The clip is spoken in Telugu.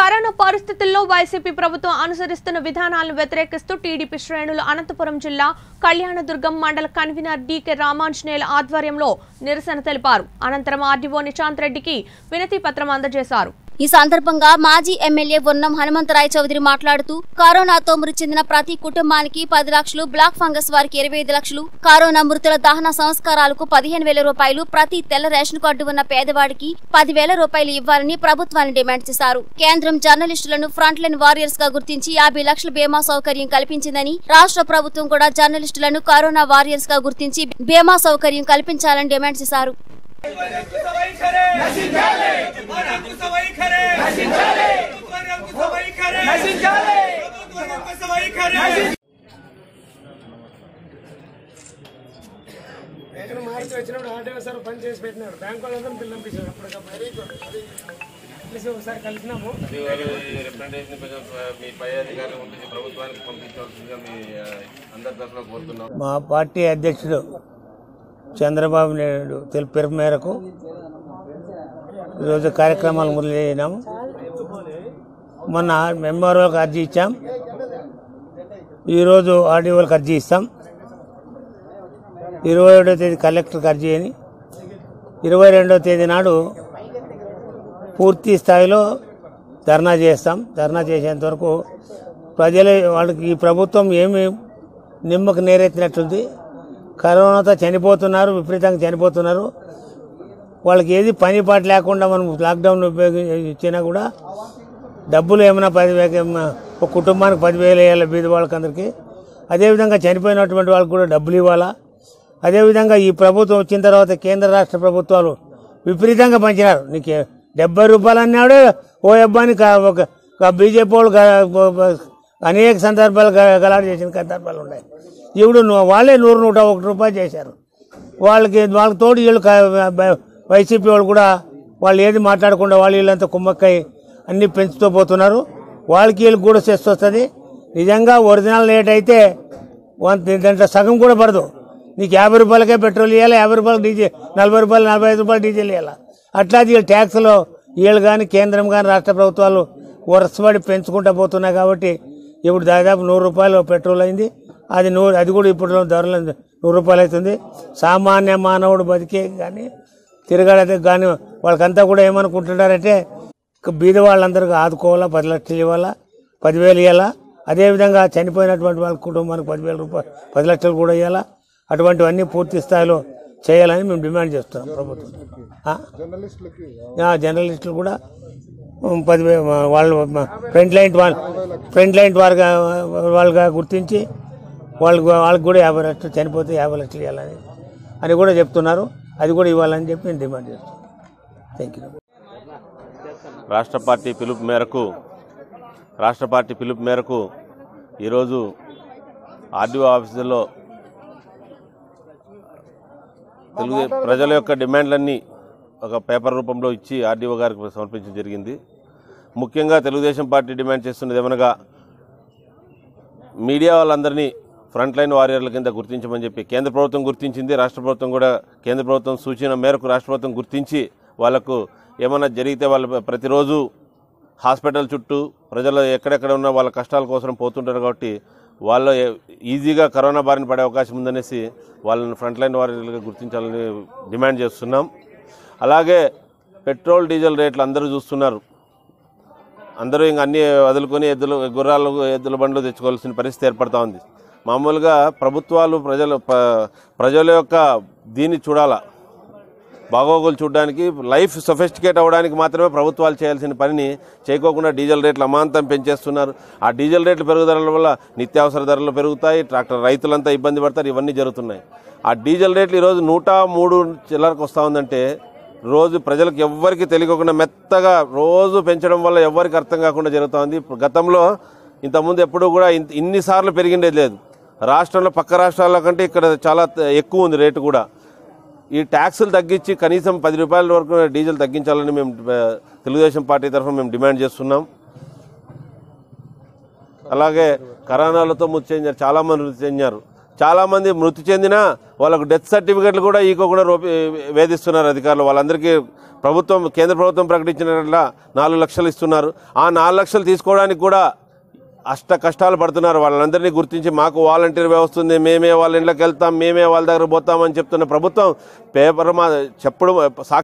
కరోనా పరిస్థితుల్లో వైసీపీ ప్రభుత్వం అనుసరిస్తున్న విధానాలను వ్యతిరేకిస్తూ టీడీపీ శ్రేణులు అనంతపురం జిల్లా కళ్యాణదుర్గం మండల కన్వీనర్ డీకే రామాంజనేయుల ఆధ్వర్యంలో నిరసన తెలిపారు. అనంతరం ఆర్డీఓ నిశాంత్ రెడ్డికి వినతి పత్రం అందజేశారు. ఈ సందర్భంగా మాజీ ఎమ్మెల్యే ఉన్నం హనుమంతరాయ్ చౌదరి మాట్లాడుతూ కరోనాతో మృతి చెందిన ప్రతి కుటుంబానికి పది లక్షలు బ్లాక్ ఫంగస్ వారికి ఇరవై ఐదు లక్షలు కరోనా మృతుల దహన సంస్కారాలకు పదిహేను వేల రూపాయలు ప్రతి తెల్ల రేషన్ కార్డు ఉన్న పేదవాడికి పదివేల రూపాయలు ఇవ్వాలని ప్రభుత్వాన్ని డిమాండ్ చేశారు. కేంద్రం జర్నలిస్టులను ఫ్రంట్ లైన్ వారియర్స్గా గుర్తించి యాభై లక్షల బీమా సౌకర్యం కల్పించిందని రాష్ట్ర ప్రభుత్వం కూడా జర్నలిస్టులను కరోనా వారియర్స్గా గుర్తించి బీమా సౌకర్యం కల్పించాలని డిమాండ్ చేశారు. వైఖరే నశించాలి ప్రభుత్వం యొక్క వైఖరే నశించాలి ప్రభుత్వం యొక్క వైఖరే నేను మార్చి వచ్చినప్పుడు ఆర్టీఓ సార్ పని చేసి పెట్టినారు బ్యాంక్ వాళ్ళందరం బిల్లు పంపించారు అప్పటికప్పుడు ఒకసారి కలిసినాము. మా పార్టీ అధ్యక్షుడు చంద్రబాబు నాయుడు తెలిపిన మేరకు ఈరోజు కార్యక్రమాలు మొదలు మొదలైనాము మొన్న ఎంఆర్ఓకి అర్జీ ఇచ్చాం. ఈరోజు ఆర్డీఓలకు అర్జీ ఇస్తాం. ఇరవై ఏడో తేదీ కలెక్టర్కి అర్జీ అని. ఇరవై రెండో తేదీ నాడు పూర్తి స్థాయిలో ధర్నా చేస్తాం. ధర్నా చేసేంత వరకు ప్రజలు వాళ్ళకి ఈ ప్రభుత్వం ఏమి నిమ్మకు నేరెత్తినట్టుంది. కరోనాతో చనిపోతున్నారు విపరీతంగా చనిపోతున్నారు. వాళ్ళకి ఏది పని పాట లేకుండా మనం లాక్డౌన్ ఉపయోగించి ఇచ్చినా కూడా డబ్బులు ఏమైనా పదివేలు ఒక కుటుంబానికి పదివేలు వేయాలి బీద వాళ్ళకందరికీ. అదేవిధంగా చనిపోయినటువంటి వాళ్ళకి కూడా డబ్బులు ఇవ్వాలా? అదేవిధంగా ఈ ప్రభుత్వం వచ్చిన తర్వాత కేంద్ర రాష్ట్ర ప్రభుత్వాలు విపరీతంగా పంచినారు నీకు డెబ్బై రూపాయలు అన్నాడు ఓ అబ్బాయిని కా- ఒక బీజేపీ వాళ్ళు అనేక సందర్భాలు గ- చేసిన సందర్భాలు ఉన్నాయి. ఇప్పుడు వాళ్ళే నూరు నూట ఒకటి రూపాయలు చేశారు. వాళ్ళకి వాళ్ళకి తోడు వీళ్ళు వైసీపీ వాళ్ళు కూడా వాళ్ళు ఏది మాట్లాడకుండా వాళ్ళు వీళ్ళంతా కుమ్మక్కై అన్ని పెంచుతూ పోతున్నారు. వాళ్ళకి వీళ్ళకి కూడా సెస్ వస్తుంది నిజంగా ఒరిజినల్ రేట్ అయితే వన్- దాంట్లో సగం కూడా పడదు. నీకు యాభై రూపాయలకే పెట్రోల్ ఇవ్వాలి యాభై రూపాయలు డీజిల్ నలభై రూపాయలు నలభై ఐదు రూపాయలు డీజిల్ ఇవ్వాలి అట్లా వీళ్ళు ట్యాక్స్లో వీళ్ళు కానీ కేంద్రం కానీ రాష్ట్ర ప్రభుత్వాలు వరుసపడి పెంచుకుంటూ పోతున్నాయి కాబట్టి ఇప్పుడు దాదాపు నూరు రూపాయలు పెట్రోల్ అయింది. అది నూరు అది కూడా ఇప్పుడు ధరలు నూరు రూపాయలు అవుతుంది సామాన్య మానవుడు బతికే కానీ తిరగడానికి కానీ వాళ్ళకంతా కూడా ఏమనుకుంటున్నారంటే బీద వాళ్ళందరికీ ఆదుకోవాలా పది లక్షలు ఇవ్వాలా పదివేలు ఇవ్వాలా అదేవిధంగా చనిపోయినటువంటి వాళ్ళ కుటుంబానికి పదివేల రూపాయలు పది లక్షలు కూడా ఇవ్వాలా అటువంటివన్నీ పూర్తి స్థాయిలో చేయాలని మేము డిమాండ్ చేస్తున్నాం ప్రభుత్వం. జర్నలిస్టులు కూడా పదివే వాళ్ళు ఫ్రంట్ లైన్ వాళ్ళు ఫ్రంట్ లైన్ వారుగా వాళ్ళుగా గుర్తించి వాళ్ళకు వాళ్ళకి కూడా యాభై లక్షలు చనిపోతే యాభై లక్షలు ఇవ్వాలని అని కూడా చెప్తున్నారు. అది కూడా ఇవ్వాలని చెప్పి నేను డిమాండ్ చేస్తున్నాను థ్యాంక్ యూ రాష్ట్ర పార్టీ పిలుపు మేరకు రాష్ట్ర పార్టీ పిలుపు మేరకు ఈరోజు ఆర్డీఓ ఆఫీసులో తెలుగు ప్రజల యొక్క డిమాండ్లన్నీ ఒక పేపర్ రూపంలో ఇచ్చి ఆర్డీఓ గారికి సమర్పించడం జరిగింది. ముఖ్యంగా తెలుగుదేశం పార్టీ డిమాండ్ చేస్తున్నది ఏమనగా మీడియా వాళ్ళందరినీ ఫ్రంట్ లైన్ వారియర్ల కింద గుర్తించమని చెప్పి కేంద్ర ప్రభుత్వం గుర్తించింది రాష్ట్ర ప్రభుత్వం కూడా కేంద్ర ప్రభుత్వం సూచన మేరకు రాష్ట్ర ప్రభుత్వం గుర్తించి వాళ్ళకు ఏమైనా జరిగితే వాళ్ళు ప్రతిరోజు హాస్పిటల్ చుట్టూ ప్రజలు ఎక్కడెక్కడ ఉన్న వాళ్ళ కష్టాల కోసం పోతుంటారు కాబట్టి వాళ్ళు ఈజీగా కరోనా బారిన పడే అవకాశం ఉందనేసి వాళ్ళని ఫ్రంట్ లైన్ వారియర్లుగా గుర్తించాలని డిమాండ్ చేస్తున్నాం. అలాగే పెట్రోల్ డీజిల్ రేట్లు అందరూ చూస్తున్నారు. అందరూ ఇంక అన్నీ వదులుకొని ఎద్దులు గుర్రాలు ఎద్దుల బండ్లు తెచ్చుకోవాల్సిన పరిస్థితి ఏర్పడతా ఉంది. మామూలుగా ప్రభుత్వాలు ప్రజలు ప్రజల యొక్క దీన్ని చూడాలా. బాగోగులు చూడడానికి లైఫ్ సొఫిస్టికేట్ అవ్వడానికి మాత్రమే ప్రభుత్వాలు చేయాల్సిన పనిని చేయకోకుండా డీజిల్ రేట్లు అమాంతం పెంచేస్తున్నారు. ఆ డీజిల్ రేట్లు పెరుగుదల వల్ల నిత్యావసర ధరలు పెరుగుతాయి ట్రాక్టర్ రైతులంతా ఇబ్బంది పడతారు ఇవన్నీ జరుగుతున్నాయి. ఆ డీజిల్ రేట్లు ఈరోజు నూట మూడు చిల్లరకు వస్తూ ఉందంటే రోజు ప్రజలకు ఎవ్వరికి తెలియకుండా మెత్తగా రోజు పెంచడం వల్ల ఎవ్వరికి అర్థం కాకుండా జరుగుతూ ఉంది. ఇప్పుడు గతంలో ఇంతకుముందు ఎప్పుడూ కూడా ఇన్నిసార్లు పెరిగిండేది లేదు. రాష్ట్రంలో పక్క రాష్ట్రాల కంటే ఇక్కడ చాలా ఎక్కువ ఉంది రేటు కూడా. ఈ ట్యాక్సులు తగ్గించి కనీసం పది రూపాయల వరకు డీజిల్ తగ్గించాలని మేము తెలుగుదేశం పార్టీ తరఫున మేము డిమాండ్ చేస్తున్నాం. అలాగే కరోనాలతో మృతి చెందారు చాలా మంది మృతి చెందారు. చాలామంది మృతి చెందినా వాళ్ళకు డెత్ సర్టిఫికెట్లు కూడా ఈకోకుండా రూపి వేధిస్తున్నారు అధికారులు. వాళ్ళందరికీ ప్రభుత్వం కేంద్ర ప్రభుత్వం ప్రకటించినట్ల నాలుగు లక్షలు ఇస్తున్నారు. ఆ నాలుగు లక్షలు తీసుకోవడానికి కూడా అష్ట కష్టాలు పడుతున్నారు. వాళ్ళందరినీ గుర్తించి మాకు వాలంటీర్ వ్యవస్థ ఉంది. మేమే వాళ్ళ ఇంట్లోకి వెళ్తాం. మేమే వాళ్ళ దగ్గర పోతామని చెప్తున్న ప్రభుత్వం పేపర్ మా చెప్పడం